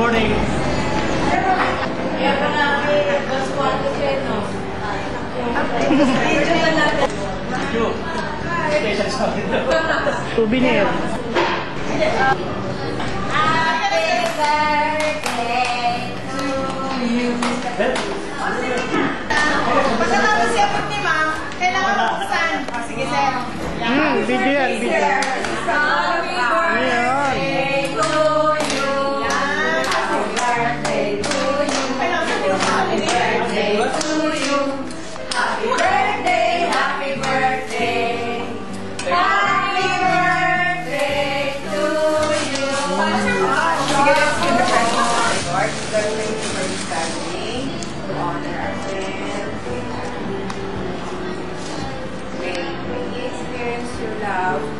morning. Souvenir. Happy birthday to you. Pagkatapos siya po ni ma'am, kailangan. Oh, sige, sir. Hmm, video yan, video. especially for family, to honor. May, experience your love.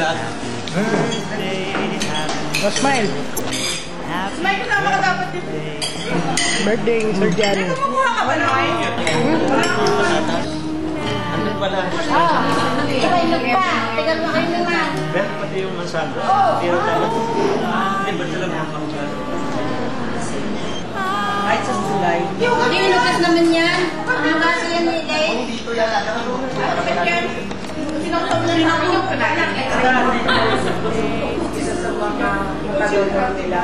Kita lahat. Oh, smile. May kasama ka dapat dito. Birthday, Sir Johnny. Kumuha ka ba Noy? Andun pala. Sabay mo pa. Tagal mo kayo naman. Meron pati yung mansado. Pero tama. Hindi ba talaga ang mansado? Kahit sa July. Hindi, inugas naman yan. Ang inugas yan ni Day. Dito yan. Ano yan? Sinaksaw na namin yung panalang. Isa sa mga kaluluwa nila.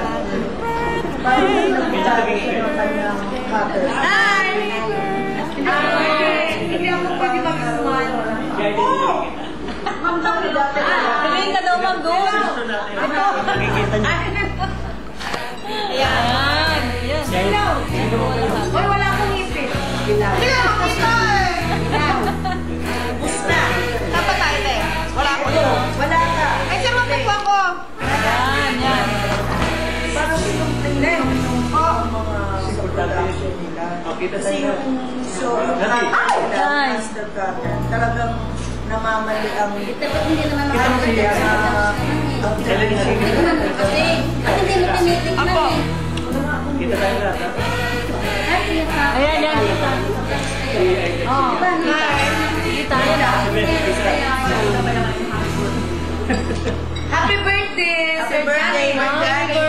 Parang may nagbilabi ng kanyang cutter. Hi! Hi! Hindi ako pwede mag-smile. Ma'am daw ni dati na. Sabihin ka daw, Ma'am Gus. Nakikita niyo. Kita Kasi tayo. so. Nice. Talagang namamali ang Dapat hindi naman Kita mo siya. ang naman kasi. At hindi mo tinitignan eh. Kita tayo lahat. ha? Ayan, yan. Oh, kita. Happy birthday, Happy birthday, Ma'am